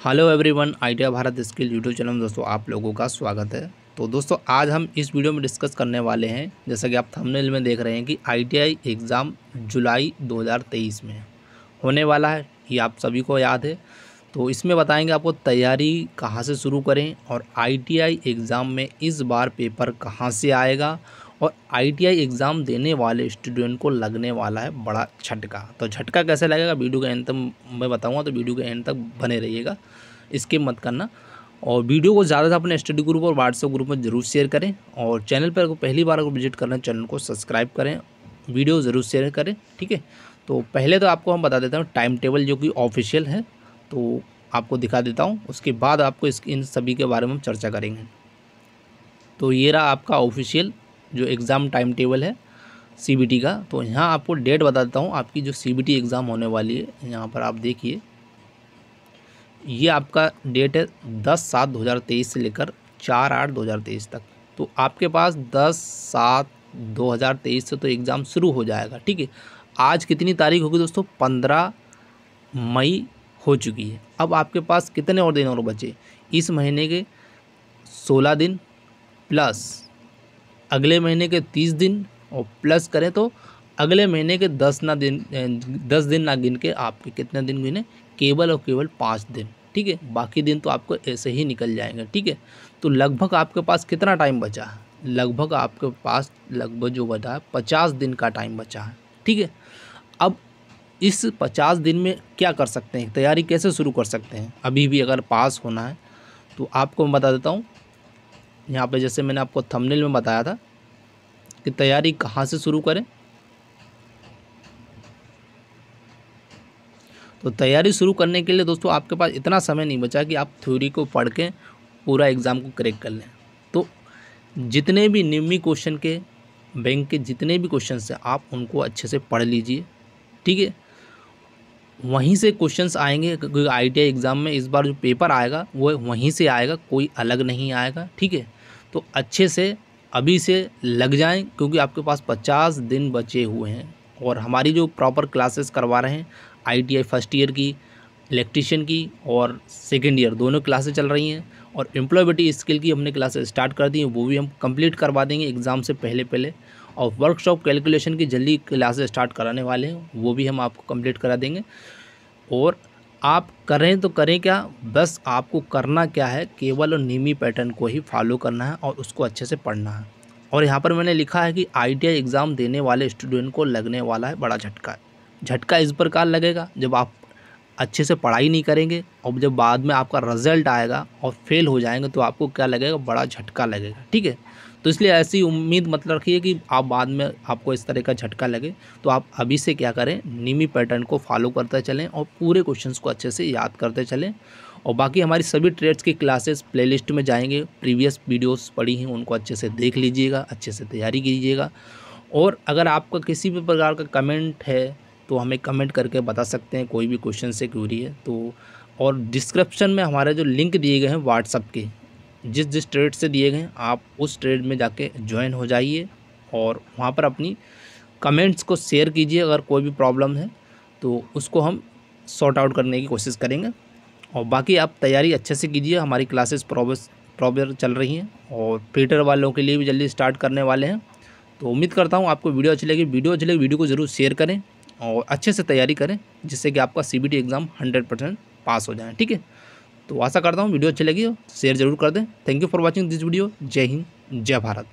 Hello everyone, idea Bharat skill YouTube channel में दोस्तों आप लोगों का स्वागत है। तो दोस्तों, आज हम इस वीडियो में डिस्कस करने वाले हैं, जैसा कि आप थंबनेल में देख रहे हैं कि आईटीआई एग्ज़ाम जुलाई 2023 में होने वाला है। ये आप सभी को याद है। तो इसमें बताएँगे आपको तैयारी कहाँ से शुरू करें और आईटीआई एग्ज़ाम में इस बार पेपर कहाँ से आएगा और आईटीआई एग्ज़ाम देने वाले स्टूडेंट को लगने वाला है बड़ा झटका। तो झटका कैसे लगेगा? वीडियो के एंड तक मैं बताऊँगा तो वीडियो के एंड तक बने रहिएगा। इसके मत करना। और वीडियो को ज़्यादा से अपने स्टडी ग्रुप और व्हाट्सएप ग्रुप में ज़रूर शेयर करें। और चैनल पर पहली बार अगर विज़िट करना चैनल को सब्सक्राइब करें। वीडियो ज़रूर शेयर करें, ठीक है? तो पहले तो आपको हम बता देता हूँ टाइम टेबल जो कि ऑफिशियल है। तो आपको दिखा देता हूँ, उसके बाद आपको इस, इन सभी के बारे में हम चर्चा करेंगे। तो ये रहा आपका ऑफिशियल जो एग्ज़ाम टाइम टेबल है सीबीटी का तो यहाँ आपको डेट बता देता हूँ, आपकी जो सीबीटी एग्ज़ाम होने वाली है, यहाँ पर आप देखिए। ये आपका डेट है दस सात दो हज़ार तेईस से लेकर चार आठ दो हज़ार तेईस तक। तो आपके पास दस सात दो हज़ार तेईस से तो एग्ज़ाम शुरू हो जाएगा, ठीक है? आज कितनी तारीख होगी दोस्तों? पंद्रह मई हो चुकी है। अब आपके पास कितने और दिन और बचे? इस महीने के सोलह दिन प्लस अगले महीने के तीस दिन और प्लस करें तो अगले महीने के दस ना दिन दस दिन ना गिन के आपके कितने दिन गिने? केवल और केवल पाँच दिन, ठीक है? बाकी दिन तो आपको ऐसे ही निकल जाएँगे, ठीक है? तो लगभग आपके पास कितना टाइम बचा? है लगभग आपके पास लगभग जो बचा है पचास दिन का टाइम बचा है ठीक है? अब इस पचास दिन में क्या कर सकते हैं? तैयारी कैसे शुरू कर सकते हैं? अभी भी अगर पास होना है तो आपको मैं बता देता हूँ यहाँ पे जैसे मैंने आपको थंबनेल में बताया था कि तैयारी कहाँ से शुरू करें। तो तैयारी शुरू करने के लिए दोस्तों आपके पास इतना समय नहीं बचा कि आप थ्योरी को पढ़ के पूरा एग्ज़ाम को क्रैक कर लें। तो जितने भी निम्मी क्वेश्चन के बैंक के जितने भी क्वेश्चन हैं, आप उनको अच्छे से पढ़ लीजिए, ठीक है? वहीं से क्वेश्चंस आएँगे, क्योंकि आई एग्ज़ाम में इस बार जो पेपर आएगा, वो वहीं से आएगा, कोई अलग नहीं आएगा, ठीक है? तो अच्छे से, अभी से लग जाएँ, क्योंकि आपके पास पचास दिन बचे हुए हैं। और हमारी जो प्रॉपर क्लासेस करवा रहे हैं आईटीआई फ़र्स्ट ईयर की इलेक्ट्रिशियन की और सेकेंड ईयर दोनों क्लासेस चल रही हैं। और एम्प्लॉयबिलिटी स्किल की हमने क्लासेस स्टार्ट कर दी हैं, वो भी हम कंप्लीट करवा देंगे एग्ज़ाम से पहले पहले। और वर्कशॉप कैलकुलेशन की जल्दी क्लासेस स्टार्ट कराने वाले हैं, वो भी हम आपको कंप्लीट करा देंगे। और आप करें तो करें क्या? बस आपको करना क्या है? केवल और नीमी पैटर्न को ही फॉलो करना है और उसको अच्छे से पढ़ना है। और यहाँ पर मैंने लिखा है कि आई एग्ज़ाम देने वाले स्टूडेंट को लगने वाला है बड़ा झटका। झटका इस प्रकार लगेगा, जब आप अच्छे से पढ़ाई नहीं करेंगे और जब बाद में आपका रिज़ल्ट आएगा और फेल हो जाएँगे तो आपको क्या लगेगा? बड़ा झटका लगेगा। ठीक है? तो इसलिए ऐसी उम्मीद मत रखिए कि आप बाद में आपको इस तरह का झटका लगे। तो आप अभी से क्या करें? नीमी पैटर्न को फॉलो करते चलें और पूरे क्वेश्चंस को अच्छे से याद करते चलें। और बाकी हमारी सभी ट्रेड्स की क्लासेस प्लेलिस्ट में जाएँगे। प्रीवियस वीडियोस पड़ी हैं, उनको अच्छे से देख लीजिएगा, अच्छे से तैयारी कीजिएगा। और अगर आपका किसी भी प्रकार का कमेंट है तो हमें कमेंट करके बता सकते हैं, कोई भी क्वेश्चन से क्यूरी है तो। और डिस्क्रिप्शन में हमारे जो लिंक दिए गए हैं व्हाट्सअप के जिस जिस ट्रेड से दिए गए, आप उस ट्रेड में जाके ज्वाइन हो जाइए और वहाँ पर अपनी कमेंट्स को शेयर कीजिए अगर कोई भी प्रॉब्लम है तो उसको हम सॉर्ट आउट करने की कोशिश करेंगे। और बाकी आप तैयारी अच्छे से कीजिए, हमारी क्लासेस प्रॉबस प्रॉबर चल रही हैं और फ़िल्टर वालों के लिए भी जल्दी स्टार्ट करने वाले हैं। तो उम्मीद करता हूँ आपको वीडियो अच्छी लगी। वीडियो अच्छी लगी, वीडियो को ज़रूर शेयर करें और अच्छे से तैयारी करें, जिससे कि आपका सीबीटी एग्ज़ाम हंड्रेड पास हो जाए, ठीक है? तो आशा करता हूँ वीडियो अच्छी लगी हो। शेयर ज़रूर कर दें। Thank you for watching this video जय हिंद, जय भारत।